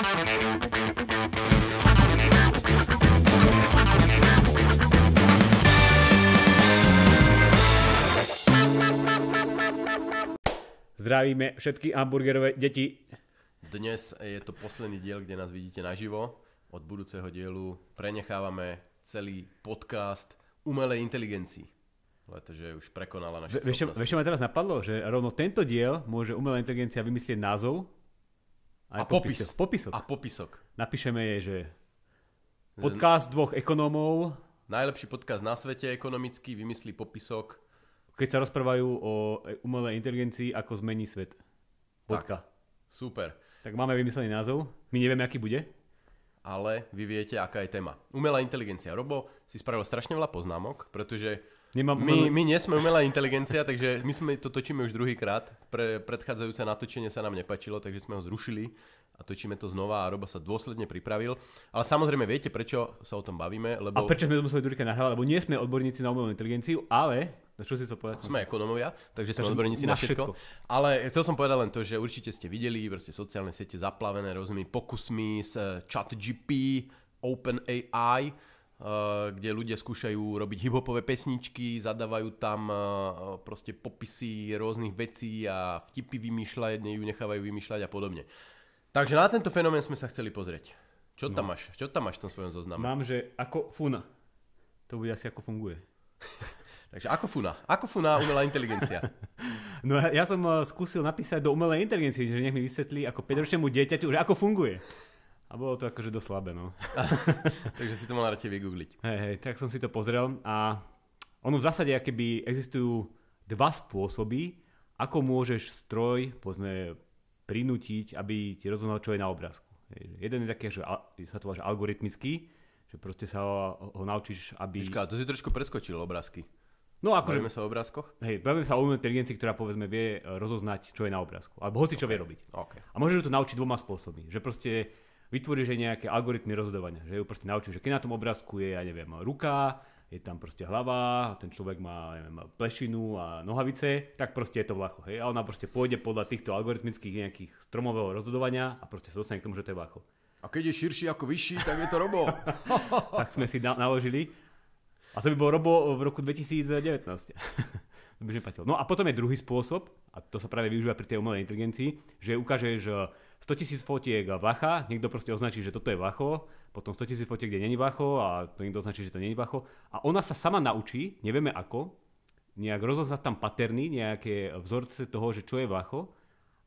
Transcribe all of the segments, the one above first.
Zdravíme všetky hamburgerové deti. Dnes je to posledný diel, kde nás vidíte naživo. Od budúceho dielu prenechávame celý podcast umelej inteligencii. Pretože už prekonala naše schopnosti. vieš, čo ma teraz napadlo? Že rovno tento diel môže umelá inteligencia vymyslieť názov A popis. Popisok. A popisok. Napíšeme jej, že podcast dvoch ekonómov, Najlepší podcast na svete, ekonomický, vymyslí popisok. keď sa rozprávajú o umelej inteligencii, ako zmení svet. Bodka. Super. Tak máme vymyslený názov. My nevieme, aký bude. Ale vy viete, aká je téma. Umelá inteligencia. Robo si spravil strašne veľa poznámok, pretože Nemám my, my nie sme umelá inteligencia, takže my sme to točíme už druhýkrát. Pre predchádzajúce natočenie sa nám nepačilo, takže sme ho zrušili a točíme to znova a Robo sa dôsledne pripravil. Ale samozrejme viete, prečo sa o tom bavíme, A lebo prečo sme to museli druhýkrát nahrávať? Lebo nie sme odborníci na umelú inteligenciu, ale... No čo si to povedať? sme ekonomovia, takže sme Takže odborníci na na všetko. všetko. Ale chcel som povedať len to, že určite ste videli proste sociálne siete zaplavené rôznymi pokusmi s eh, ChatGP, OpenAI, eh, kde ľudia skúšajú robiť hiphopové pesničky, zadávajú tam eh, proste popisy rôznych vecí a vtipy vymýšľať, ju nechávajú vymýšľať a podobne. Takže na tento fenomén sme sa chceli pozrieť. Čo tam máš? Čo tam máš v tom svojom zozname? Mám, že ako funa. To bude asi ako funguje. Takže ako funa? Ako funa umelá inteligencia? No ja, ja som uh, skúsil napísať do umelej inteligencie, že nech mi vysvetlí ako 5-ročnému dieťaťu, že ako funguje. A bolo to akože dosť slabé, no. Takže si to mal radšej vygoogliť. Hej, hej, tak som si to pozrel a ono v zásade, keby existujú dva spôsoby, ako môžeš stroj, povedzme, prinútiť, aby ti rozoznal, čo je na obrázku. Hej, jeden je taký, že sa to volá algoritmický, že proste sa ho, ho naučíš, aby... Počká, to si trošku preskočil obrázky. No akože, Bavíme sa o obrázkoch? hej, bavím sa o umelej inteligencii, ktorá povedzme vie rozoznať, čo je na obrázku. Alebo hoci čo vie robiť. OK. A môžeš ju to naučiť dvoma spôsobmi. Že proste vytvoríš jej nejaké algoritmy rozhodovania. Že ju proste naučíš, že keď na tom obrázku je, ja neviem, ruka, je tam proste hlava, ten človek má, neviem, plešinu a nohavice, tak proste je to vlacho. Hej? A ona proste pôjde podľa týchto algoritmických nejakých stromového rozhodovania a proste sa dostane k tomu, že to je vlacho. A keď je širší ako vyšší, tak je to robo. tak sme si na- naložili. A to by bol Robo v roku 2019. to by neplatilo. No a potom je druhý spôsob, a to sa práve využíva pri tej umelej inteligencii, že ukážeš 100 tisíc fotiek vlacha, niekto proste označí, že toto je vlacho, potom 100 tisíc fotiek, kde není vlacho a to niekto označí, že to není vlacho. A ona sa sama naučí, nevieme ako, nejak rozoznať tam paterny, nejaké vzorce toho, že čo je vlacho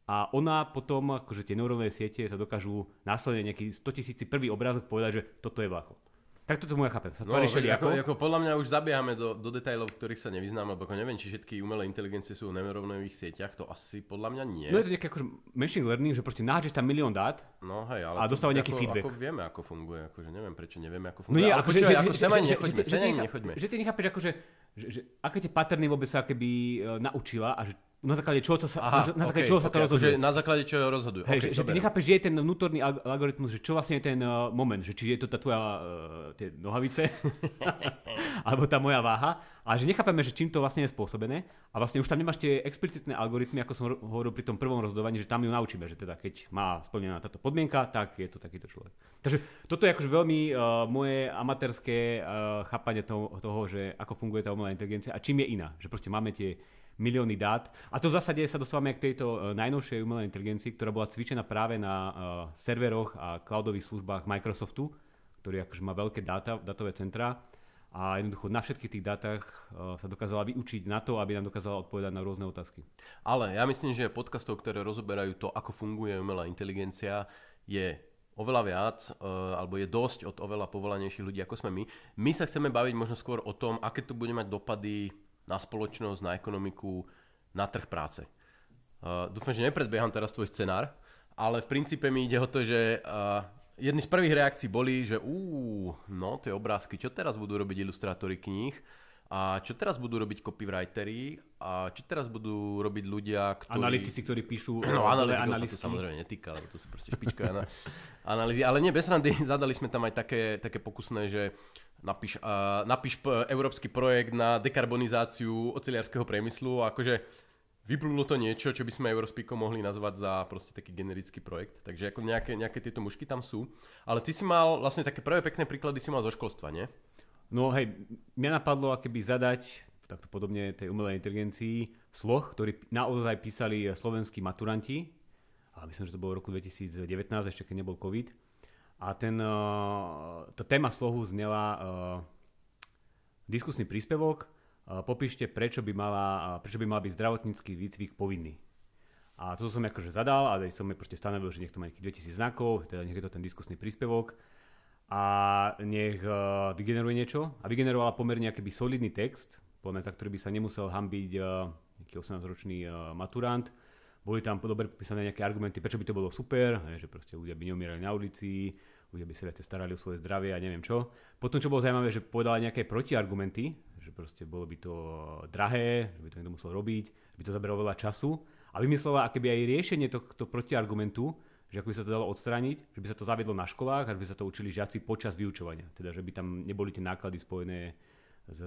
a ona potom, akože tie neurónové siete sa dokážu následne nejaký 100 tisíci prvý obrázok povedať, že toto je vlacho. Tak toto mu ja chápem. Sa No, ako, všelijako. ako, podľa mňa už zabiehame do, do detailov, v ktorých sa nevyznám, lebo ako neviem, či všetky umelé inteligencie sú v neurónových sieťach, to asi podľa mňa nie. No je to nejaký akože machine learning, že proste náhážeš tam milión dát. No hej, ale A to- dostáva nejaký ako, feedback. Ako vieme, ako funguje, akože neviem, prečo nevieme, ako No funguje. nie, Ale akože, ako sem ani že, nechoďme, že, sem že, ani ty nechoďme. nechápeš, že ty nechápeš, akože, že, že, aké tie paterny vôbec sa keby uh, naučila a že na základe čoho, to sa, Aha, na základe okej, čoho sa to okej, rozhoduje. akože na základe čoho rozhodujú. Hej, Okej, že, že ty nechápeš, že je ten vnútorný alg- algoritmus, že čo vlastne je ten uh, moment, že či je to tá tvoja uh, tie nohavice, alebo tá moja váha, a že nechápeme, že čím to vlastne je spôsobené a vlastne už tam nemáš tie explicitné algoritmy, ako som hovoril pri tom prvom rozhodovaní, že tam ju naučíme, že teda keď má splnená táto podmienka, tak je to takýto človek. Takže toto je akože veľmi uh, moje amatérske uh, chápanie toho, toho, že ako funguje tá umelá inteligencia a čím je iná. Že proste máme tie milióny dát. A to v zásade sa dostávame k tejto e, najnovšej umelej inteligencii, ktorá bola cvičená práve na uh, serveroch a cloudových službách Microsoftu, ktorý akože má veľké dáta, datové centra a jednoducho na všetkých tých dátach uh, sa dokázala vyučiť na to, aby nám dokázala odpovedať na rôzne otázky. Ale ja myslím, že podcastov, ktoré rozoberajú to, ako funguje umelá inteligencia, je oveľa viac, alebo je dosť od oveľa povolanejších ľudí, ako sme my. My sa chceme baviť možno skôr o tom, aké to bude mať dopady na spoločnosť, na ekonomiku, na trh práce. Uh, dúfam, že nepredbieham teraz tvoj scenár, ale v princípe mi ide o to, že uh, jedny z prvých reakcií boli, že ú, no tie obrázky, čo teraz budú robiť ilustrátori kníh a čo teraz budú robiť copywriteri a čo teraz budú robiť ľudia, ktorí... Analytici, ktorí píšu No, analytikov sa to samozrejme netýka, lebo to sú proste špičkové ana- analýzy. Ale nie, bez randy, zadali sme tam aj také, také pokusné, že napíš, uh, napíš p- európsky projekt na dekarbonizáciu oceliarského priemyslu a akože vyplulo to niečo, čo by sme Eurospeakom mohli nazvať za proste taký generický projekt. Takže ako nejaké, nejaké tieto mušky tam sú. Ale ty si mal vlastne také prvé pekné príklady si mal zo školstva, nie? No hej, mňa napadlo akéby zadať takto podobne tej umelej inteligencii sloh, ktorý naozaj písali slovenskí maturanti. A myslím, že to bolo v roku 2019, ešte keď nebol COVID. A ten, uh, tá téma slohu znela uh, diskusný príspevok, popíšte, prečo by, mala, prečo by mal byť zdravotnícky výcvik povinný. A to som akože zadal a som mi proste stanovil, že nech to má nejakých 2000 znakov, teda nech je to ten diskusný príspevok a nech uh, vygeneruje niečo. A vygenerovala pomerne akýby solidný text, podľa za ktorý by sa nemusel hambiť uh, nejaký 18-ročný uh, maturant. Boli tam dobre popísané nejaké argumenty, prečo by to bolo super, že proste ľudia by neumierali na ulici, ľudia by sa viacej starali o svoje zdravie a neviem čo. Potom, čo bolo zaujímavé, že povedala nejaké protiargumenty, že proste bolo by to drahé, že by to niekto musel robiť, že by to zaberalo veľa času a vymyslela akéby aj riešenie tohto protiargumentu, že ako by sa to dalo odstrániť, že by sa to zaviedlo na školách a že by sa to učili žiaci počas vyučovania. Teda, že by tam neboli tie náklady spojené s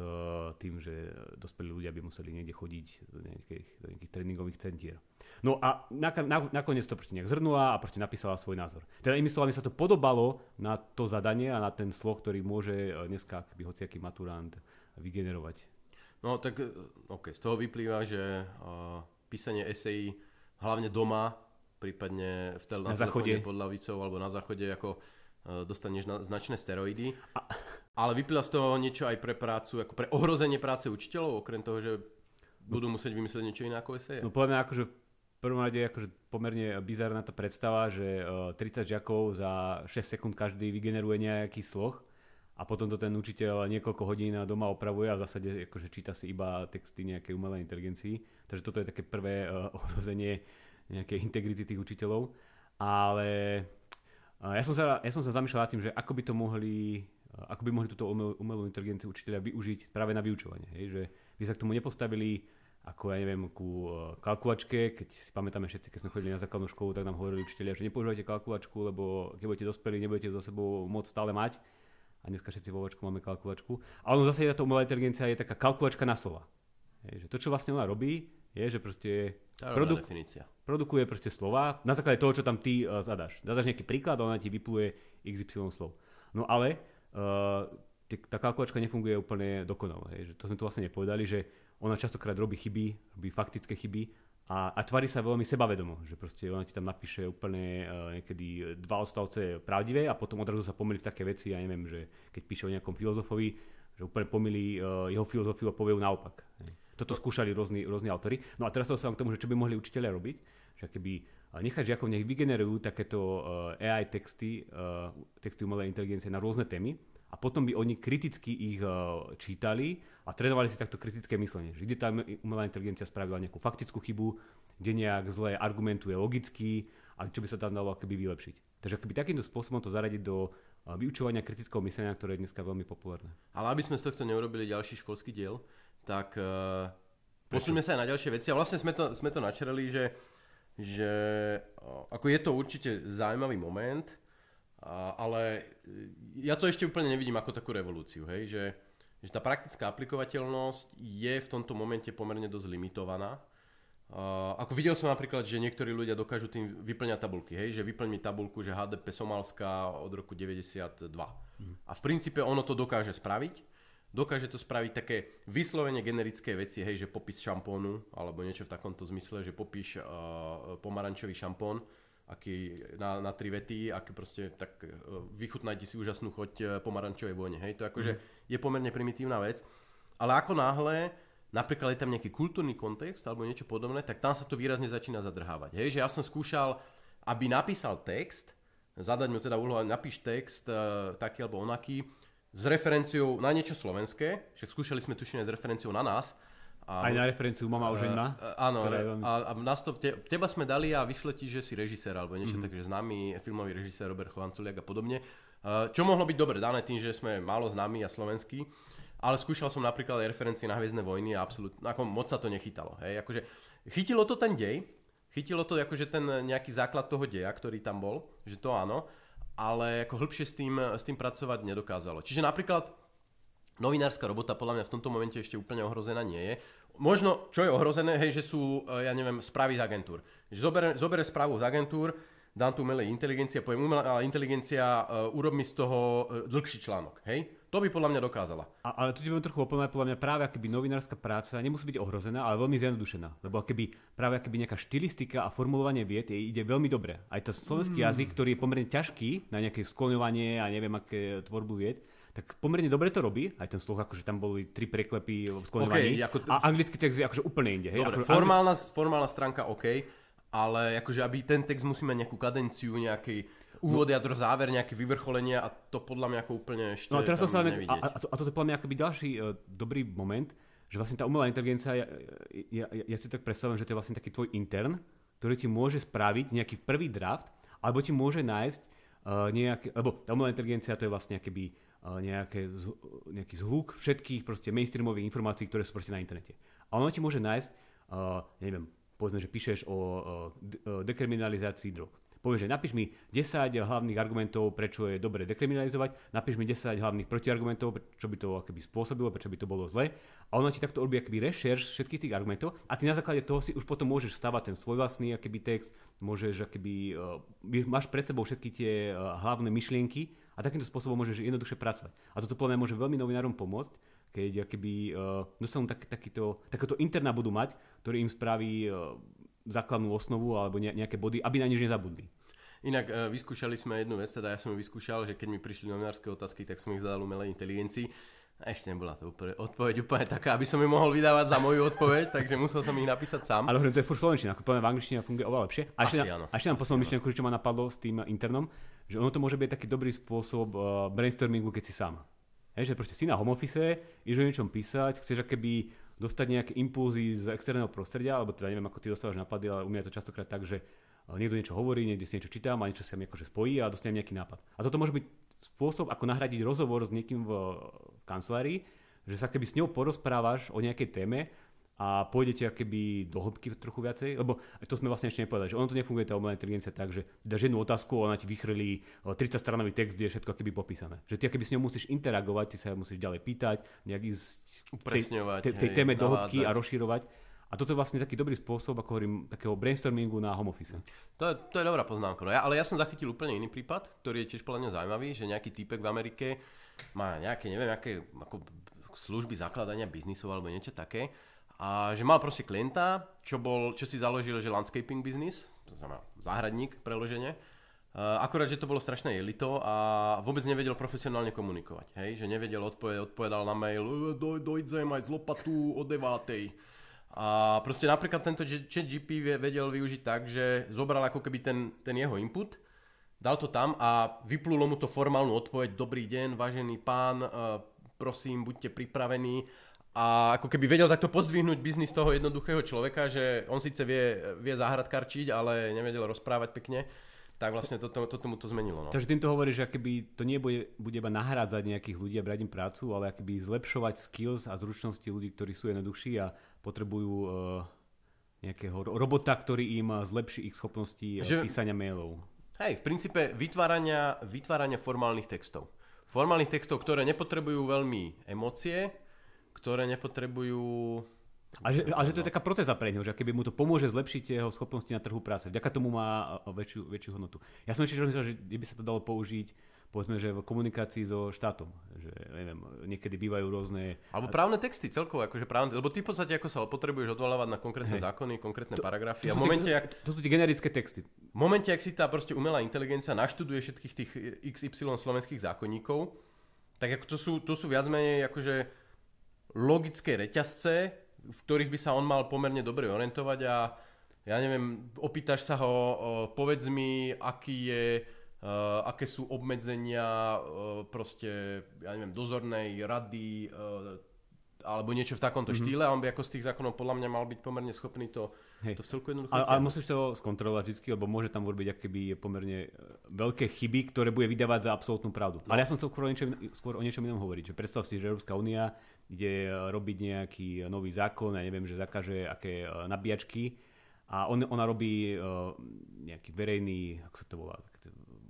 tým, že dospelí ľudia by museli niekde chodiť do nejakých, do nejakých tréningových centier. No a na, na, nakoniec to proste nejak zhrnula a proste napísala svoj názor. Teda inými slovami sa to podobalo na to zadanie a na ten sloh, ktorý môže dneska akby hociaký maturant vygenerovať. No tak e, OK, z toho vyplýva, že uh, písanie esejí hlavne doma, prípadne v tel- na, záchode pod lavicou alebo na záchode, ako uh, dostaneš na, značné steroidy. A... Ale vyplýva z toho niečo aj pre prácu, ako pre ohrozenie práce učiteľov, okrem toho, že budú musieť vymyslieť niečo iné ako eseje? No podľa mňa akože v prvom rade je akože pomerne bizarná tá predstava, že uh, 30 žiakov za 6 sekúnd každý vygeneruje nejaký sloh a potom to ten učiteľ niekoľko hodín doma opravuje a v zásade akože číta si iba texty nejakej umelej inteligencii. Takže toto je také prvé uh, ohrozenie nejakej integrity tých učiteľov. Ale ja, som sa, ja som sa zamýšľal nad tým, že ako by to mohli, ako by mohli túto umelú, inteligenciu učiteľia využiť práve na vyučovanie. Hej? Že by sa k tomu nepostavili ako ja neviem, ku kalkulačke, keď si pamätáme všetci, keď sme chodili na základnú školu, tak nám hovorili učiteľia, že nepoužívajte kalkulačku, lebo keď budete dospelí, nebudete za sebou môcť stále mať a dneska všetci vo máme kalkulačku. Ale ono zase tá umelá inteligencia je taká kalkulačka na slova. Je, že to, čo vlastne ona robí, je, že proste produk- definícia. produkuje proste slova na základe toho, čo tam ty uh, zadaš. Zadaš nejaký príklad a ona ti vypluje XY slov. No ale uh, tá kalkulačka nefunguje úplne dokonale. Hej. Že to sme tu vlastne nepovedali, že ona častokrát robí chyby, robí faktické chyby a, a tvári sa veľmi sebavedomo, že proste ona ti tam napíše úplne uh, niekedy dva odstavce pravdivé a potom odrazu sa pomýli v také veci, ja neviem, že keď píše o nejakom filozofovi, že úplne pomýli uh, jeho filozofiu a povie naopak. Toto skúšali rôzni, rôzni autory. No a teraz sa k tomu, že čo by mohli učiteľia robiť, že keby nechať žiakov, nech vygenerujú takéto uh, AI texty, uh, texty umelej inteligencie na rôzne témy a potom by oni kriticky ich uh, čítali a trénovali si takto kritické myslenie. Že kde tá umelá inteligencia spravila nejakú faktickú chybu, kde nejak zle argumentuje logicky a čo by sa tam dalo akoby vylepšiť. Takže akoby takýmto spôsobom to zaradiť do vyučovania kritického myslenia, ktoré je dneska veľmi populárne. Ale aby sme z tohto neurobili ďalší školský diel, tak uh, posuňme sa aj na ďalšie veci. A vlastne sme to, sme to načerali, že, že uh, ako je to určite zaujímavý moment, uh, ale ja to ešte úplne nevidím ako takú revolúciu, hej, že že tá praktická aplikovateľnosť je v tomto momente pomerne dosť limitovaná. Uh, ako videl som napríklad, že niektorí ľudia dokážu tým vyplňať tabulky, hej, že vyplň mi tabulku, že HDP Somalska od roku 92. Mm. A v princípe ono to dokáže spraviť. Dokáže to spraviť také vyslovene generické veci, hej, že popis šampónu, alebo niečo v takomto zmysle, že popíš uh, pomarančový šampón aký na, na tri vety, aký proste tak e, vychutnajte si úžasnú choť e, pomarančovej vône. Hej, to akože mm. je pomerne primitívna vec. Ale ako náhle napríklad je tam nejaký kultúrny kontext alebo niečo podobné, tak tam sa to výrazne začína zadrhávať. Hej, že ja som skúšal, aby napísal text, zadať mu teda úlohu, napíš text uh, taký alebo onaký, s referenciou na niečo slovenské, však skúšali sme tušenie s referenciou na nás, a, Aj na referenciu Mama už má? Áno, veľmi... a, a nás to, te, teba sme dali a vyšlo ti, že si režisér alebo niečo mm-hmm. také, známy filmový režisér Robert Chovanculiak a podobne. Čo mohlo byť dobre, dané tým, že sme málo známi a slovenskí, ale skúšal som napríklad aj referencie na Hviezdne vojny a absolútne, ako moc sa to nechytalo. Hej? Akože, chytilo to ten dej, chytilo to akože ten nejaký základ toho deja, ktorý tam bol, že to áno, ale ako hĺbšie s tým, s tým pracovať nedokázalo. Čiže napríklad novinárska robota podľa mňa v tomto momente ešte úplne ohrozená nie je. Možno, čo je ohrozené, hej, že sú, e, ja neviem, správy z agentúr. Zobere, zobere správu z agentúr, dám tu umelej inteligencia, poviem umelá inteligencia, uh, urob mi z toho uh, dlhší článok, hej? To by podľa mňa dokázala. A, ale tu ti budem trochu opomenúť, podľa mňa práve akoby novinárska práca nemusí byť ohrozená, ale veľmi zjednodušená. Lebo akoby, práve akoby nejaká štilistika a formulovanie vied je, ide veľmi dobre. Aj ten slovenský mm. jazyk, ktorý je pomerne ťažký na nejaké skloňovanie a neviem aké tvorbu vied, tak pomerne dobre to robí, aj ten sloh, akože tam boli tri preklepy v skloňovaní. Okay, ako t- a anglický text je akože úplne inde. Hej? Dobre, akože formálna, anglický... formálna stránka OK, ale akože aby ten text musí mať nejakú kadenciu, nejaký úvod, jadro, záver, nejaké vyvrcholenia a to podľa mňa ako úplne ešte No a teraz sa nevidieť. a, a, to, a toto je podľa mňa akoby ďalší uh, dobrý moment, že vlastne tá umelá inteligencia, ja, ja, ja, ja si tak predstavujem, že to je vlastne taký tvoj intern, ktorý ti môže spraviť nejaký prvý draft, alebo ti môže nájsť uh, nejaké, lebo tá umelá inteligencia to je vlastne akoby nejaké, nejaký zhluk všetkých proste mainstreamových informácií, ktoré sú proste na internete. A ono ti môže nájsť, uh, neviem, povedzme, že píšeš o uh, dekriminalizácii drog. Povieš, že napíš mi 10 hlavných argumentov, prečo je dobre dekriminalizovať, napíš mi 10 hlavných protiargumentov, čo by to akoby spôsobilo, prečo by to bolo zle. A ono ti takto robí akoby rešerš všetkých tých argumentov a ty na základe toho si už potom môžeš stavať ten svoj vlastný akoby text, môžeš akoby, uh, máš pred sebou všetky tie uh, hlavné myšlienky a takýmto spôsobom môžeš jednoduše pracovať. A toto podľa môže veľmi novinárom pomôcť, keď keby uh, dostanú tak, takýto, takéto interná budú mať, ktorý im spraví uh, základnú osnovu alebo ne, nejaké body, aby na nič nezabudli. Inak uh, vyskúšali sme jednu vec, teda ja som ju vyskúšal, že keď mi prišli novinárske otázky, tak som ich zadal umelej inteligencii. A ešte nebola to úplne, odpoveď úplne taká, aby som ju mohol vydávať za moju odpoveď, takže musel som ich napísať sám. Ale hovorím, to je furt slovenčina, ako poviem, v angličtine funguje oveľa lepšie. A ešte, áno. A ešte nám poslednú myšlienku, čo ma napadlo s tým internom, že ono to môže byť taký dobrý spôsob uh, brainstormingu, keď si sám. Hej, že proste si na home office, ideš o niečom písať, chceš keby dostať nejaké impulzy z externého prostredia, alebo teda neviem, ako ty dostávaš napady, ale u mňa je to častokrát tak, že uh, niekto niečo hovorí, niekde si niečo čítam a niečo sa mi akože spojí a dostanem nejaký nápad. A toto môže byť spôsob, ako nahradiť rozhovor s niekým v, v kancelárii, že sa keby s ňou porozprávaš o nejakej téme a pôjdete keby do hĺbky trochu viacej, lebo to sme vlastne ešte nepovedali, že ono to nefunguje tá umelá inteligencia tak, že dáš jednu otázku a ona ti vychrlí 30 stranový text, kde je všetko keby popísané. Že ty keby s ňou musíš interagovať, ty sa musíš ďalej pýtať, nejak ísť tej, tej, tej téme do hĺbky a rozširovať. A toto je vlastne taký dobrý spôsob, ako hovorím, takého brainstormingu na home office. To je, to je dobrá poznámka. No ja, ale ja som zachytil úplne iný prípad, ktorý je tiež podľa mňa zaujímavý, že nejaký týpek v Amerike má nejaké, neviem, nejaké ako služby zakladania biznisov alebo niečo také a že mal proste klienta, čo, bol, čo si založil, že landscaping business, to znamená záhradník preloženie. Akorát, že to bolo strašné jelito a vôbec nevedel profesionálne komunikovať. Hej? Že nevedel odpovedať, odpovedal na mail, doj, dojdem aj z lopatu o devátej. A proste napríklad tento chat GP vedel využiť tak, že zobral ako keby ten, ten jeho input, dal to tam a vyplulo mu to formálnu odpoveď, dobrý deň, vážený pán, uh, prosím, buďte pripravení a ako keby vedel takto pozdvihnúť biznis toho jednoduchého človeka, že on síce vie, vie karčiť, ale nevedel rozprávať pekne, tak vlastne toto to, to, mu to zmenilo. No. Takže týmto hovoríš, že akoby to nie bude, iba nahrádzať nejakých ľudí a brať im prácu, ale akoby zlepšovať skills a zručnosti ľudí, ktorí sú jednoduchší a potrebujú uh, nejakého robota, ktorý im zlepší ich schopnosti uh, že... písania mailov. Hej, v princípe vytvárania, vytvárania formálnych textov. Formálnych textov, ktoré nepotrebujú veľmi emócie, ktoré nepotrebujú a že, a že to je taká proteza pre neho, že keby mu to pomôže zlepšiť jeho schopnosti na trhu práce. Vďaka tomu má väčšiu, väčšiu hodnotu. Ja som ešte rozmýšľal, že by sa to dalo použiť povedzme, že v komunikácii so štátom. Že, neviem, niekedy bývajú rôzne... Alebo právne texty celkovo, akože právne, lebo ty v podstate ako sa potrebuješ odvolávať na konkrétne hey. zákony, konkrétne to, paragrafy. To, a v momente, to, to, to sú tie generické texty. V momente, ak si tá proste umelá inteligencia naštuduje všetkých tých XY slovenských zákonníkov, tak ako to sú, to sú viac menej akože logické reťazce, v ktorých by sa on mal pomerne dobre orientovať a ja neviem, opýtaš sa ho, povedz mi, aký je, uh, aké sú obmedzenia uh, proste, ja neviem, dozornej rady uh, alebo niečo v takomto mm-hmm. štýle a on by ako z tých zákonov podľa mňa mal byť pomerne schopný to, Hej. to v celku jednoducho. Ale, ale musíš to skontrolovať vždy, lebo môže tam urobiť akéby pomerne veľké chyby, ktoré bude vydávať za absolútnu pravdu. No. Ale ja som chcel skôr o niečom, skôr o niečom inom hovoriť. Že predstav si, že Európska únia ide robiť nejaký nový zákon, ja neviem, že zakaže aké e, nabíjačky a on, ona robí nejaký verejný, ako sa to volá,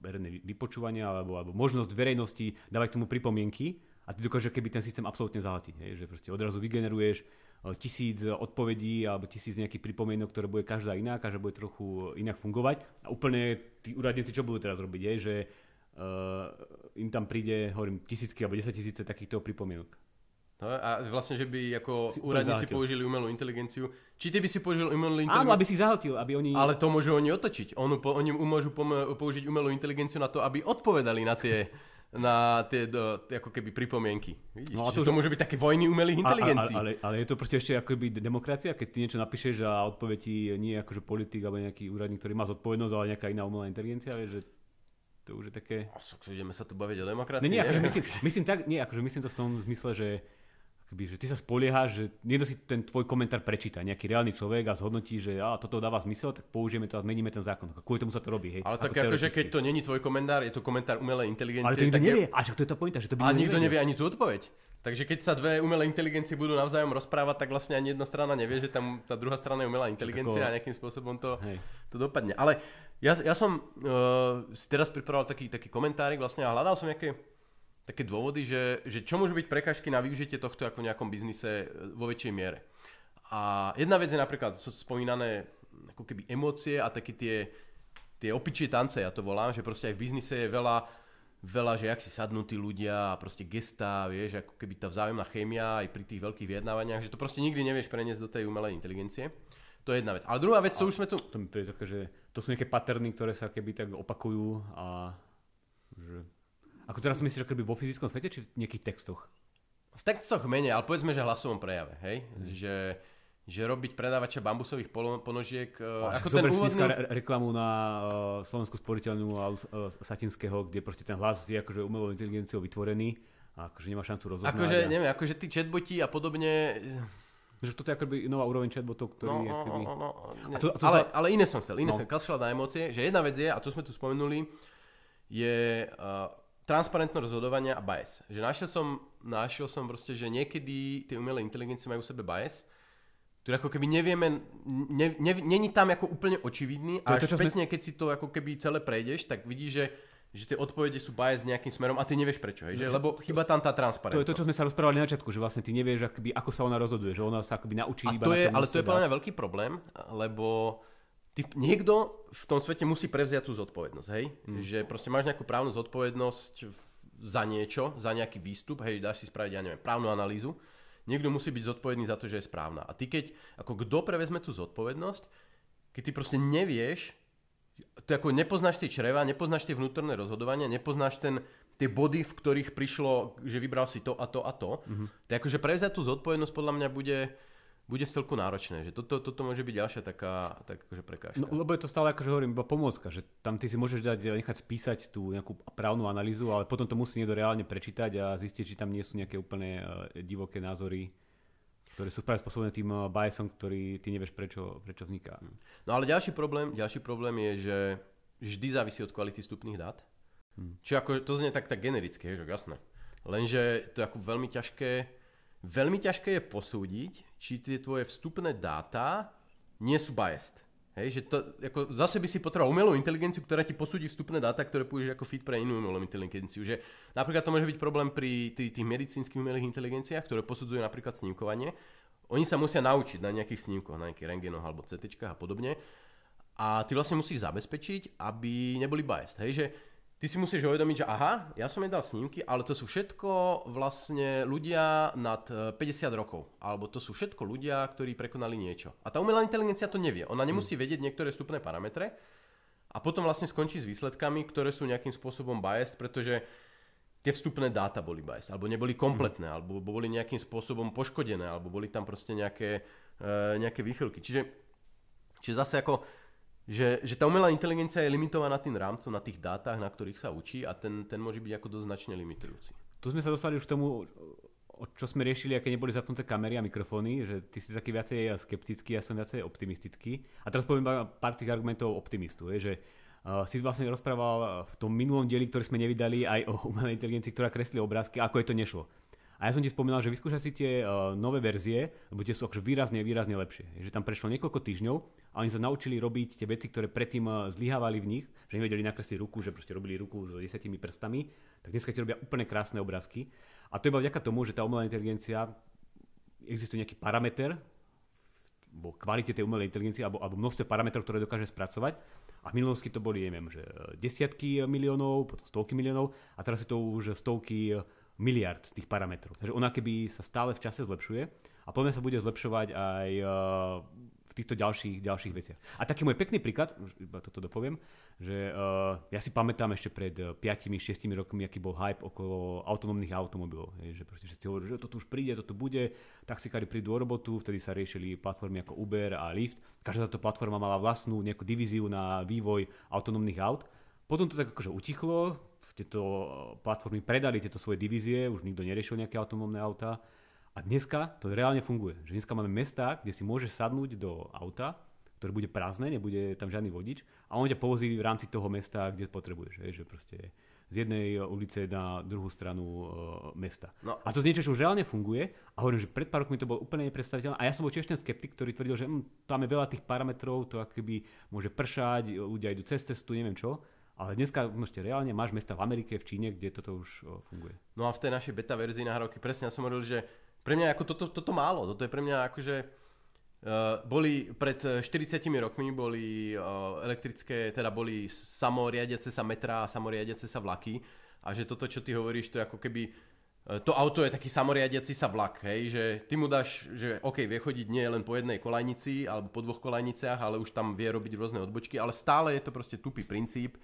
verejné vypočúvania alebo, alebo možnosť verejnosti dávať tomu pripomienky a ty dokážeš keby ten systém absolútne zahltiť. Hej? Že proste odrazu vygeneruješ tisíc odpovedí alebo tisíc nejakých pripomienok, ktoré bude každá iná, každá bude trochu inak fungovať. A úplne tí úradníci čo budú teraz robiť, je, že uh, im tam príde, hovorím, tisícky alebo desať tisíce takýchto pripomienok. No, a vlastne, že by ako si úradníci zahltil. použili umelú inteligenciu. Či ty by si použil umelú inteligenciu? Áno, aby si zahltil, aby oni... Ale to môžu oni otočiť. Oni, oni môžu použiť umelú inteligenciu na to, aby odpovedali na tie na tie do, ako keby pripomienky. Vidíš? No a to, to môže byť také vojny umelých inteligencií. Ale, ale, ale, je to proste ešte ako keby demokracia, keď ty niečo napíšeš a odpoveď ti nie je akože politik alebo nejaký úradník, ktorý má zodpovednosť, ale nejaká iná umelá inteligencia, vieš, že to už je také... Ideme sa tu baviť o demokracii. Nie, nie, akože myslím, myslím, tak, nie, akože myslím to v tom zmysle, že Akoby, že ty sa spoliehaš, že niekto si ten tvoj komentár prečíta, nejaký reálny človek a zhodnotí, že a toto dáva zmysel, tak použijeme to a zmeníme ten zákon. Kvôli tomu sa to robí. Hej? Ale tak akože keď to není tvoj komentár, je to komentár umelej inteligencie. Ale to nikto nevie. Je... A to je tá pointa, že to by A nikto nevie ani tú odpoveď. Takže keď sa dve umelé inteligencie budú navzájom rozprávať, tak vlastne ani jedna strana nevie, že tam tá druhá strana je umelá inteligencia ako... a nejakým spôsobom to, to dopadne. Ale ja, ja som uh, si teraz pripravoval taký, taký komentárik vlastne a hľadal som nejaké také dôvody, že, že čo môžu byť prekažky na využitie tohto ako v nejakom biznise e, vo väčšej miere. A jedna vec je napríklad sú spomínané ako keby emócie a také tie, tie opičie tance, ja to volám, že proste aj v biznise je veľa, veľa, že jak si sadnú tí ľudia a proste gestá, vieš, ako keby tá vzájomná chémia aj pri tých veľkých vyjednávaniach, že to proste nikdy nevieš preniesť do tej umelej inteligencie. To je jedna vec. Ale druhá vec, to už sme tu... To, to, je také, že to sú nejaké paterny, ktoré sa keby tak opakujú a že ako teraz myslíš, že vo fyzickom svete, či v nejakých textoch? V textoch menej, ale povedzme, že hlasovom prejave, hej? Mm. Že, že robiť predávača bambusových ponožiek. Uh, ako ten úvodný... re- reklamu na uh, Slovensku sporiteľnú a uh, Satinského, kde proste ten hlas je akože umelou inteligenciou vytvorený a akože nemá šancu rozoznať. Akože, a... neviem, akože tí chatboti a podobne... Že toto je akoby nová úroveň chatbotov, ktorý no, je akoby... No, no, no, a to, a to ale, ale iné som chcel, iné no. som chcel na emócie, že jedna vec je, a to sme tu spomenuli, je uh, transparentné rozhodovanie a bias. Že našiel som, našiel som proste, že niekedy tie umelé inteligencie majú v sebe bias, ktorý ako keby nevieme, ne, ne, není tam ako úplne očividný a až to, spätne, sme... keď si to ako keby celé prejdeš, tak vidíš, že že tie odpovede sú bias nejakým smerom a ty nevieš prečo, hej, že, lebo chyba tam tá transparentnosť. To je to, čo sme sa rozprávali na začiatku, že vlastne ty nevieš, akoby, ako sa ona rozhoduje, že ona sa akoby naučí a iba to je, Ale to je podľa mňa veľký problém, lebo ty, niekto v tom svete musí prevziať tú zodpovednosť, hej? Hmm. Že proste máš nejakú právnu zodpovednosť za niečo, za nejaký výstup, hej, dáš si spraviť, ja neviem, právnu analýzu, niekto musí byť zodpovedný za to, že je správna. A ty keď, ako kto prevezme tú zodpovednosť, keď ty proste nevieš, to ako nepoznáš tie čreva, nepoznáš tie vnútorné rozhodovania, nepoznáš ten, tie body, v ktorých prišlo, že vybral si to a to a to, mm-hmm. tak akože prevziať tú zodpovednosť podľa mňa bude, bude v celku náročné. Že toto, toto môže byť ďalšia taká, tak akože prekážka. No, lebo je to stále, akože hovorím, iba pomôcka, že tam ty si môžeš dať, nechať spísať tú nejakú právnu analýzu, ale potom to musí niekto reálne prečítať a zistiť, či tam nie sú nejaké úplne uh, divoké názory, ktoré sú práve spôsobené tým uh, biasom, ktorý ty nevieš prečo, prečo vzniká. No ale ďalší problém, ďalší problém je, že vždy závisí od kvality vstupných dát. Hmm. Čiže ako, to znie tak, tak generické, že jasné. Lenže to je ako veľmi ťažké Veľmi ťažké je posúdiť, či tie tvoje vstupné dáta nie sú biased. Hej, že to, ako, zase by si potreboval umelú inteligenciu, ktorá ti posúdi vstupné dáta, ktoré použiješ ako feed pre inú umelú inteligenciu. Že napríklad to môže byť problém pri tých, tých medicínskych umelých inteligenciách, ktoré posudzujú napríklad snímkovanie. Oni sa musia naučiť na nejakých snímkoch, na nejakých rengenoch alebo CT a podobne. A ty vlastne musíš zabezpečiť, aby neboli biased. Hej, že ty si musíš uvedomiť, že aha, ja som jej dal snímky, ale to sú všetko vlastne ľudia nad 50 e, rokov. Alebo to sú všetko ľudia, ktorí prekonali niečo. A tá umelá inteligencia to nevie. Ona nemusí hmm. vedieť niektoré vstupné parametre a potom vlastne skončí s výsledkami, ktoré sú nejakým spôsobom biased, pretože tie vstupné dáta boli biased, alebo neboli kompletné, hmm. alebo boli nejakým spôsobom poškodené, alebo boli tam proste nejaké, uh, nejaké výchylky. Čiže, čiže zase ako že, že tá umelá inteligencia je limitovaná tým rámcom na tých dátach, na ktorých sa učí a ten, ten môže byť ako dosť značne limitujúci. Tu sme sa dostali už k tomu, čo sme riešili, aké neboli zapnuté kamery a mikrofóny, že ty si taký viacej skeptický, ja som viacej optimistický. A teraz poviem pár tých argumentov optimistu, je, že uh, si vlastne rozprával v tom minulom dieli, ktorý sme nevydali, aj o umelej inteligencii, ktorá kreslí obrázky, ako je to nešlo. A ja som ti spomínal, že vyskúšaj si tie uh, nové verzie, lebo tie sú akože výrazne, výrazne lepšie. Že tam prešlo niekoľko týždňov a oni sa naučili robiť tie veci, ktoré predtým uh, zlyhávali v nich, že nevedeli nakresliť ruku, že proste robili ruku s desiatimi prstami, tak dneska ti robia úplne krásne obrázky. A to iba vďaka tomu, že tá umelá inteligencia, existuje nejaký parameter, alebo kvalite tej umelej inteligencie, alebo, alebo množstvo parametrov, ktoré dokáže spracovať. A v minulosti to boli, neviem, že desiatky miliónov, potom stovky miliónov a teraz je to už stovky miliard tých parametrov. Takže ona keby sa stále v čase zlepšuje a podľa sa bude zlepšovať aj uh, v týchto ďalších, ďalších veciach. A taký môj pekný príklad, iba toto dopoviem, že uh, ja si pamätám ešte pred 5-6 rokmi, aký bol hype okolo autonómnych automobilov. Je, že proste všetci hovorili, že toto už príde, toto bude, taxikári prídu o robotu, vtedy sa riešili platformy ako Uber a Lyft. Každá táto platforma mala vlastnú nejakú divíziu na vývoj autonómnych aut. Potom to tak akože utichlo, tieto platformy predali tieto svoje divízie, už nikto neriešil nejaké autonómne autá. A dneska to reálne funguje. Že dneska máme mesta, kde si môžeš sadnúť do auta, ktoré bude prázdne, nebude tam žiadny vodič a on ťa povozí v rámci toho mesta, kde potrebuješ. Že proste z jednej ulice na druhú stranu uh, mesta. No. A to z niečo, čo už reálne funguje a hovorím, že pred pár rokmi to bolo úplne nepredstaviteľné a ja som bol tiež ten skeptik, ktorý tvrdil, že hm, tam je veľa tých parametrov, to akoby môže pršať, ľudia idú cez cestu, neviem čo. Ale dneska ešte reálne máš mesta v Amerike, v Číne, kde toto už funguje. No a v tej našej beta verzii na roky presne ja som hovoril, že pre mňa ako toto, toto málo. Toto je pre mňa akože Uh, boli pred 40 rokmi boli uh, elektrické, teda boli samoriadiace sa metra a samoriadiace sa vlaky a že toto, čo ty hovoríš, to je ako keby to auto je taký samoriadiaci sa vlak, hej, že ty mu dáš, že OK, vie chodiť nie len po jednej kolajnici alebo po dvoch kolajniciach, ale už tam vie robiť rôzne odbočky, ale stále je to proste tupý princíp,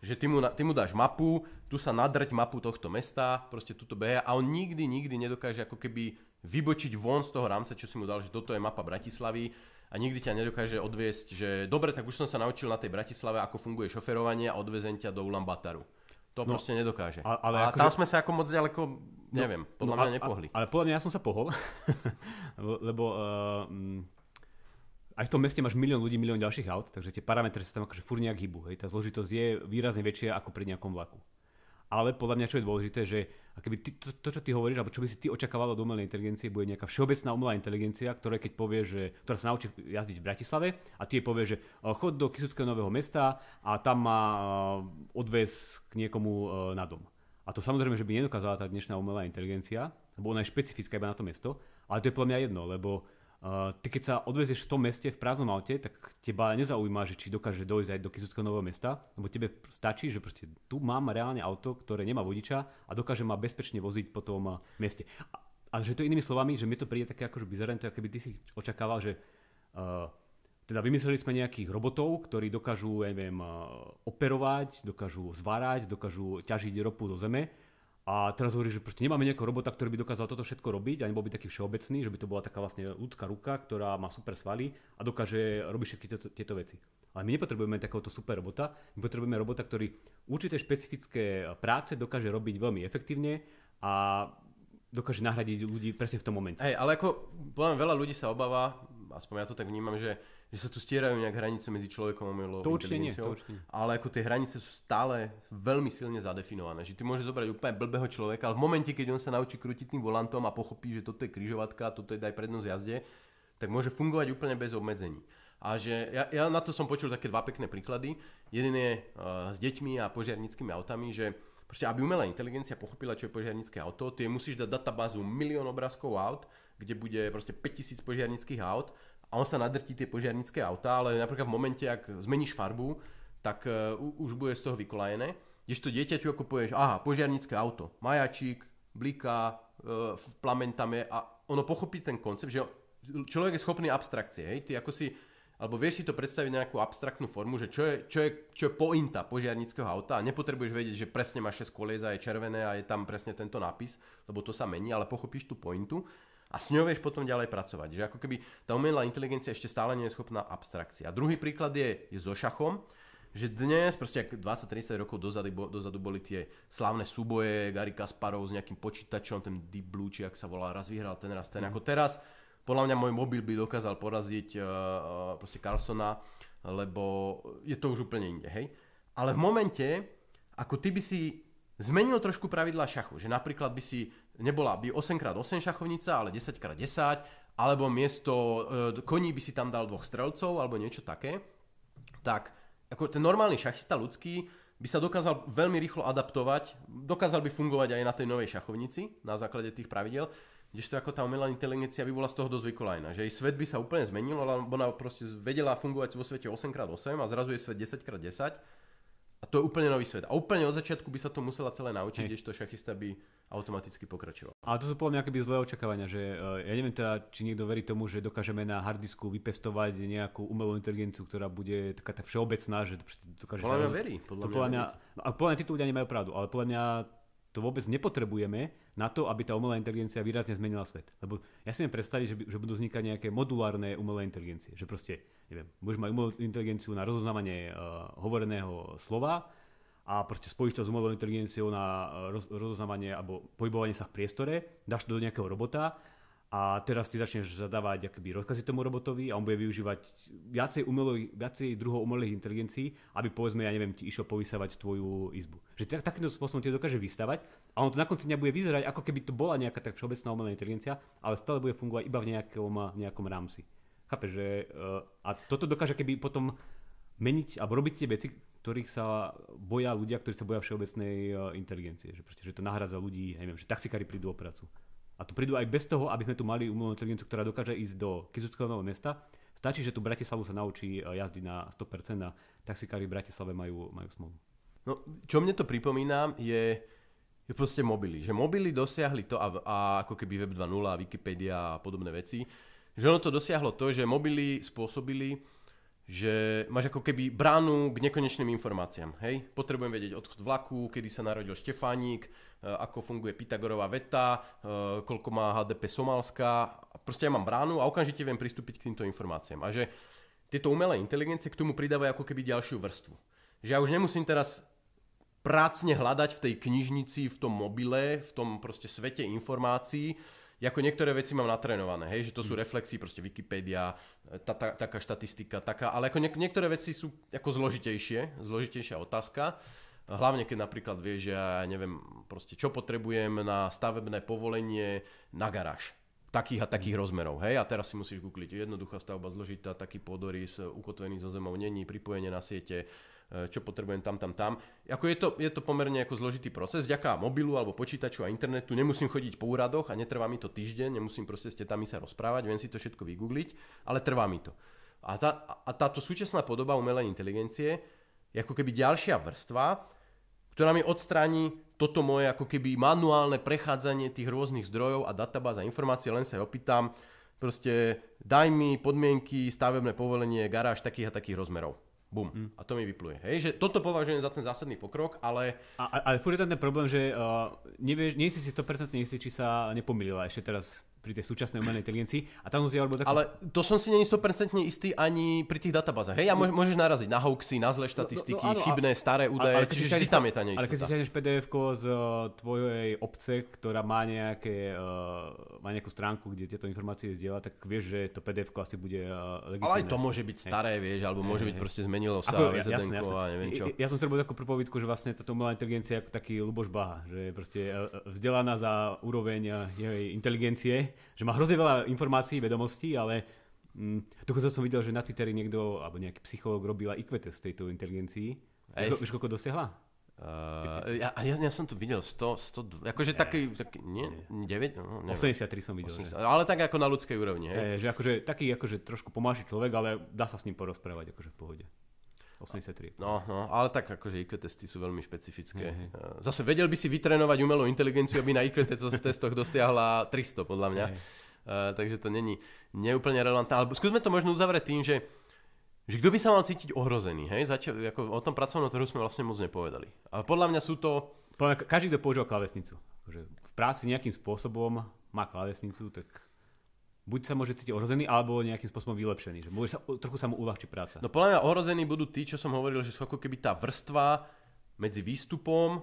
že ty mu, ty mu dáš mapu, tu sa nadrť mapu tohto mesta, proste tuto beha a on nikdy, nikdy nedokáže ako keby vybočiť von z toho rámca, čo si mu dal, že toto je mapa Bratislavy a nikdy ťa nedokáže odviesť, že dobre, tak už som sa naučil na tej Bratislave, ako funguje šoferovanie a odvezem ťa do Ulambataru. To no, proste nedokáže. A, ale a ako tam že... sme sa ako moc ďaleko, no, neviem, podľa no, mňa nepohli. Ale, ale podľa mňa ja som sa pohol, lebo uh, aj v tom meste máš milión ľudí, milión ďalších aut, takže tie parametre sa tam akože furt nejak hýbu. Hej. Tá zložitosť je výrazne väčšia ako pri nejakom vlaku. Ale podľa mňa, čo je dôležité, že akoby ty, to, to, čo ty hovoríš, alebo čo by si ty očakával od umelej inteligencie, bude nejaká všeobecná umelá inteligencia, ktorá keď povie, že, ktorá sa naučí jazdiť v Bratislave a ty jej povie, že chod do Kisuckého nového mesta a tam má odvez k niekomu na dom. A to samozrejme, že by nedokázala tá dnešná umelá inteligencia, lebo ona je špecifická iba na to mesto, ale to je podľa mňa jedno, lebo Uh, ty keď sa odvezieš v tom meste, v prázdnom aute, tak teba nezaujíma, že či dokáže dojsť aj do Kizuckého nového mesta, lebo tebe stačí, že proste tu mám reálne auto, ktoré nemá vodiča a dokáže ma bezpečne voziť po tom uh, meste. A, a že to inými slovami, že mi to príde také akože bizarné, to keby ty si očakával, že uh, teda vymysleli sme nejakých robotov, ktorí dokážu, ja neviem, operovať, dokážu zvárať, dokážu ťažiť ropu do zeme a teraz hovorí, že proste nemáme nejakého robota, ktorý by dokázal toto všetko robiť a nebol by taký všeobecný, že by to bola taká vlastne ľudská ruka, ktorá má super svaly a dokáže robiť všetky tieto, tieto veci. Ale my nepotrebujeme takéhoto super robota, my potrebujeme robota, ktorý určité špecifické práce dokáže robiť veľmi efektívne a dokáže nahradiť ľudí presne v tom momente. Hej, ale ako podľa veľa ľudí sa obáva, aspoň ja to tak vnímam, že že sa tu stierajú nejak hranice medzi človekom a umelou to určite nie, to nie. ale ako tie hranice sú stále veľmi silne zadefinované. Že ty môžeš zobrať úplne blbého človeka, ale v momente, keď on sa naučí krútiť tým volantom a pochopí, že toto je kryžovatka, toto je daj prednosť jazde, tak môže fungovať úplne bez obmedzení. A že ja, ja na to som počul také dva pekné príklady. Jeden je uh, s deťmi a požiarnickými autami, že proste aby umelá inteligencia pochopila, čo je požiarnické auto, ty musíš dať databázu milión obrázkov aut, kde bude proste 5000 požiarnických aut a on sa nadrtí tie požiarnické autá, ale napríklad v momente, ak zmeníš farbu, tak uh, už bude z toho vykolajené. Kdežto dieťaťu ako povieš, aha, požiarnické auto, majačík, bliká, uh, plamen tam je a ono pochopí ten koncept, že človek je schopný abstrakcie, hej, ty ako si, alebo vieš si to predstaviť nejakú abstraktnú formu, že čo je, čo je, čo je pointa požiarnického auta a nepotrebuješ vedieť, že presne máš 6 kolies je červené a je tam presne tento nápis, lebo to sa mení, ale pochopíš tú pointu a s ňou vieš potom ďalej pracovať. Že ako keby tá umelá inteligencia ešte stále nie je schopná abstrakcia. A druhý príklad je, je so šachom, že dnes, proste 20-30 rokov dozadu, dozadu boli tie slávne súboje, Gary Kasparov s nejakým počítačom, ten Deep Blue, či ak sa volá, raz vyhral ten, raz ten. Mm. Ako teraz, podľa mňa môj mobil by dokázal poraziť uh, proste Carlsona, lebo je to už úplne inde, hej. Ale v momente, ako ty by si zmenil trošku pravidla šachu, že napríklad by si nebola by 8x8 šachovnica, ale 10x10, alebo miesto e, koní by si tam dal dvoch strelcov, alebo niečo také, tak ako ten normálny šachista ľudský by sa dokázal veľmi rýchlo adaptovať, dokázal by fungovať aj na tej novej šachovnici na základe tých pravidel, kdežto ako tá umelá inteligencia by bola z toho dosť vykolajná, že jej svet by sa úplne zmenil, lebo ona proste vedela fungovať vo svete 8x8 a zrazu je svet 10x10 a to je úplne nový svet. A úplne od začiatku by sa to musela celé naučiť, kdežto šachista by automaticky pokračoval. Ale to sú podľa mňa akoby zlé očakávania, že uh, ja neviem teda, či niekto verí tomu, že dokážeme na hardisku vypestovať nejakú umelú inteligenciu, ktorá bude taká tá všeobecná, že dokáže... Podľa mňa verí. Podľa, to podľa mňa, a podľa mňa títo ľudia nemajú pravdu, ale podľa mňa to vôbec nepotrebujeme na to, aby tá umelá inteligencia výrazne zmenila svet. Lebo ja si viem predstaviť, že, že budú vznikať nejaké modulárne umelé inteligencie. Že proste, neviem, budeš mať umelú inteligenciu na rozoznávanie uh, hovoreného slova, a proste spojíš to s umelou inteligenciou na eh, roz, rozoznávanie alebo pohybovanie sa v priestore, dáš to do nejakého robota a teraz ty začneš zadávať akoby rozkazy tomu robotovi a on bude využívať viacej, umelo, viacej druhov umelých inteligencií, aby povedzme, ja neviem, ti išiel povysávať tvoju izbu. Že tak, takýmto spôsobom ti dokáže vystavať a on to na konci dňa bude vyzerať, ako keby to bola nejaká tak všeobecná umelá inteligencia, ale stále bude fungovať iba v nejakom, nejakom rámci. Chápeš, že uh, a toto dokáže keby potom meniť alebo robiť tie veci, ktorých sa boja ľudia, ktorí sa boja všeobecnej uh, inteligencie. Že, proste, že to nahrádza ľudí, neviem, že taxikári prídu o prácu. A to prídu aj bez toho, aby sme tu mali umelú inteligenciu, ktorá dokáže ísť do Kizuckého mesta. Stačí, že tu Bratislavu sa naučí uh, jazdy na 100% a taxikári v Bratislave majú, majú smolu. No, čo mne to pripomína, je, je proste mobily. Že mobily dosiahli to a, a ako keby Web 2.0, Wikipedia a podobné veci, že ono to dosiahlo to, že mobily spôsobili, že máš ako keby bránu k nekonečným informáciám. Hej? Potrebujem vedieť odchod vlaku, kedy sa narodil Štefánik, e, ako funguje Pythagorová veta, e, koľko má HDP Somálska. Proste ja mám bránu a okamžite viem pristúpiť k týmto informáciám. A že tieto umelé inteligencie k tomu pridávajú ako keby ďalšiu vrstvu. Že ja už nemusím teraz prácne hľadať v tej knižnici, v tom mobile, v tom proste svete informácií, ako niektoré veci mám natrénované, hej, že to sú mm. reflexy, proste Wikipedia, tá, tá, taká štatistika, taká, ale ako niek- niektoré veci sú ako zložitejšie, zložitejšia otázka. Hlavne keď napríklad vie, že ja neviem, proste čo potrebujem na stavebné povolenie na garáž takých a takých mm. rozmerov. Hej? A teraz si musíš googliť jednoduchá stavba, zložitá, taký podorys, ukotvený zo zemou, není, pripojenie na siete, čo potrebujem tam, tam, tam. Ako je to, je to pomerne ako zložitý proces. Vďaka mobilu alebo počítaču a internetu nemusím chodiť po úradoch a netrvá mi to týždeň, nemusím proste s tetami sa rozprávať, viem si to všetko vygoogliť, ale trvá mi to. A, tá, a táto súčasná podoba umelej inteligencie je ako keby ďalšia vrstva, ktorá mi odstráni toto moje ako keby manuálne prechádzanie tých rôznych zdrojov a databáz a informácií, len sa opýtam, proste daj mi podmienky, stavebné povolenie, garáž takých a takých rozmerov. Bum. Hmm. A to mi vypluje. Hej, že toto považujem za ten zásadný pokrok, ale... A, ale furt je ten problém, že uh, nevieš, nie si si 100% istý, či sa nepomýlila ešte teraz pri tej súčasnej umelej inteligencii. A tam ja takú... Ale to som si není 100% istý ani pri tých databázach. Hej, ja môž, môžeš naraziť na hoaxy, na zlé štatistiky, no, no, no, chybné, staré údaje, ale, ale čiže vždy tam je tá neistota. Ale keď si ťahneš pdf z uh, tvojej obce, ktorá má, nejaké, uh, má nejakú stránku, kde tieto informácie zdieľa, tak vieš, že to pdf asi bude uh, legitimné. Ale aj to môže byť staré, hej. vieš, alebo môže byť proste zmenilo sa Ako, jasné, jasné. a neviem čo. Ja, ja som chcel takú propovidku, že vlastne táto umelá inteligencia je ako taký Luboš Baha, že je proste vzdelaná za úroveň jej inteligencie, že má hrozne veľa informácií, vedomostí, ale mm, dokonca som videl, že na Twitteri niekto, alebo nejaký psychológ robil IQ test tejto inteligencii. Vieš, koľko dosiahla? Uh, ja, ja, ja som tu videl 100, 100 akože taký, taký nie, nie. 9? No, 83 som videl. 80, ale tak ako na ľudskej úrovni, hej? Je, že akože taký akože trošku pomalší človek, ale dá sa s ním porozprávať akože v pohode. 83. No, no, ale tak akože IQ testy sú veľmi špecifické. Hey, hey. Zase vedel by si vytrénovať umelú inteligenciu, aby na IQ testoch dosiahla 300, podľa mňa. Hey. Uh, takže to není neúplne relevantné. Ale skúsme to možno uzavrieť tým, že, že kto by sa mal cítiť ohrozený. Hej? Začal, ako o tom pracovnom trhu sme vlastne moc nepovedali. Ale podľa mňa sú to... Podľa každý, kto používa klávesnicu. Že v práci nejakým spôsobom má klávesnicu, tak buď sa môže cítiť ohrozený, alebo nejakým spôsobom vylepšený. Že môže sa, trochu sa mu uľahčiť práca. No podľa mňa ohrození budú tí, čo som hovoril, že sú ako keby tá vrstva medzi výstupom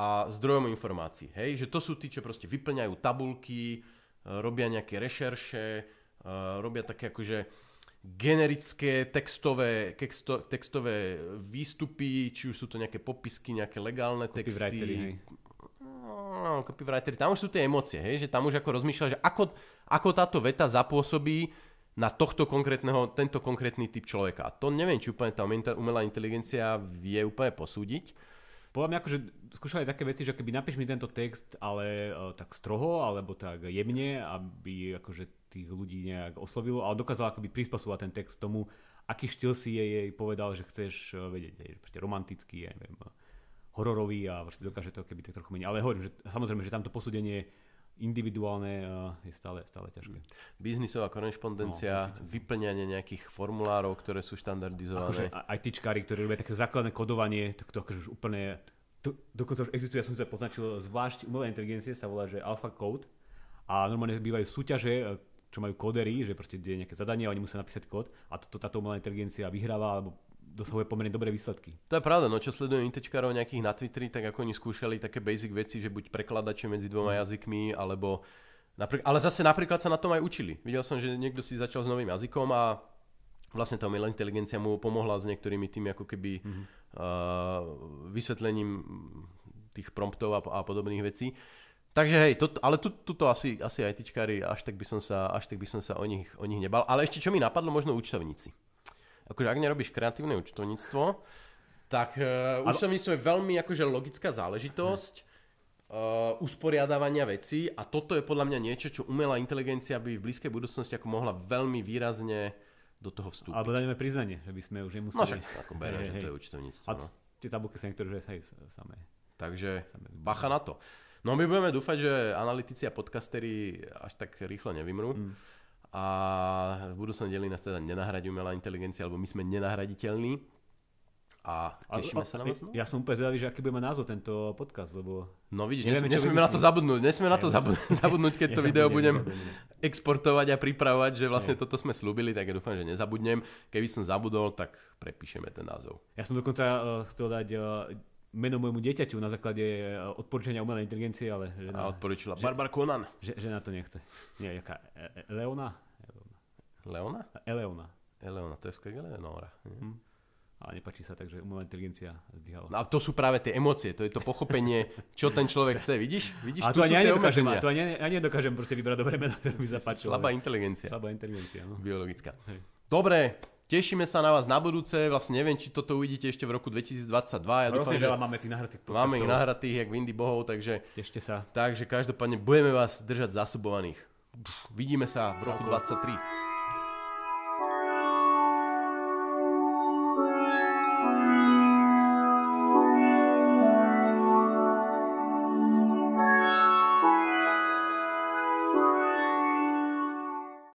a zdrojom informácií. Hej? Že to sú tí, čo proste vyplňajú tabulky, robia nejaké rešerše, robia také akože generické textové, texto, textové výstupy, či už sú to nejaké popisky, nejaké legálne texty. No, copywritery, tam už sú tie emócie, hej, že tam už ako rozmýšľa, že ako, ako táto veta zapôsobí na tohto konkrétneho, tento konkrétny typ človeka. To neviem, či úplne tá umelá inteligencia vie úplne posúdiť. Podľa mňa akože skúšali také veci, že keby napíš mi tento text, ale uh, tak stroho, alebo tak jemne, aby akože tých ľudí nejak oslovilo, ale dokázala akoby prispôsobovať ten text tomu, aký štýl si jej, povedal, že chceš uh, vedieť, je romantický, ja neviem, hororový a proste dokáže to keby tak trochu meniť. Ale hovorím, že samozrejme, že tamto posúdenie individuálne je stále, stále ťažké. Biznisová korešpondencia, no, vyplňanie nejakých formulárov, ktoré sú štandardizované. Akože aj tyčkári, ktorí robia také základné kodovanie, tak to akože už úplne to, dokonca už existuje, ja som sa poznačil, zvlášť umelé inteligencie sa volá, že Alpha Code a normálne bývajú súťaže, e, čo majú kodery, že proste je nejaké zadanie a oni musia napísať kód a to, táto umelá inteligencia vyhráva alebo dosahuje pomerne dobré výsledky. To je pravda, no čo sledujem intečkárov nejakých na Twitteri, tak ako oni skúšali také basic veci, že buď prekladače medzi dvoma mm. jazykmi, alebo napríklad, ale zase napríklad sa na tom aj učili. Videl som, že niekto si začal s novým jazykom a vlastne tá umelá inteligencia mu pomohla s niektorými tými ako keby mm-hmm. uh, vysvetlením tých promptov a, a podobných vecí. Takže hej, to, ale tu, tuto asi, asi aj tyčkári, až tak by som sa, až tak by som sa o, nich, o nich nebal. Ale ešte čo mi napadlo, možno účtovníci. Akože ak nerobíš kreatívne účtovníctvo, tak uh, účtovníctvo je veľmi akože logická záležitosť uh, usporiadávania vecí a toto je podľa mňa niečo, čo umelá inteligencia by v blízkej budúcnosti ako mohla veľmi výrazne do toho vstúpiť. Alebo dajme priznanie, že by sme už nemuseli... No však, ako beriem, že to je účtovníctvo. A no. tie tabulky sa niektoré že aj samé. Takže samé bacha na to. No my budeme dúfať, že analytici a podcasteri až tak rýchlo nevymrú. Mm. A v budúcnom dieli nás teda nenahradí umelá inteligencia, alebo my sme nenahraditeľní. A tešíme a, sa na vás. No? Ja som úplne zvedavý, že aký bude mať názov tento podcast, lebo... No vidíš, Nevieme, nesmieme na to zabudnúť, nesmieme na to zabudnúť, keď to video budem exportovať a pripravovať, že vlastne toto sme slúbili, tak ja dúfam, že nezabudnem. Keby som zabudol, tak prepíšeme ten názov. Ja som dokonca uh, chcel dať uh, meno môjmu dieťaťu na základe uh, odporúčania umelej inteligencie, ale... Že na, a odporúčila Barbara Conan. Že, že na to nechce. Nie, jaká? E, e, Leona? Leona? Eleona. Eleona, to je skôr Eleonora. Hm ale nepačí sa tak, že umelá inteligencia zdyhala. No a to sú práve tie emócie, to je to pochopenie, čo ten človek chce. Vidíš? Vidíš a to ani ja nedokážem, to ani, ja nedokážem proste vybrať dobré meno, ktoré by zapáčilo. Slabá inteligencia. Slabá inteligencia, no. Biologická. Hej. Dobre, Tešíme sa na vás na budúce, vlastne neviem, či toto uvidíte ešte v roku 2022. Ja dúfam, že máme tých nahratých podcastov. Máme ich nahratých, jak Windy bohov, takže... Tešte sa. Takže každopádne budeme vás držať zasubovaných. Vidíme sa v roku 2023.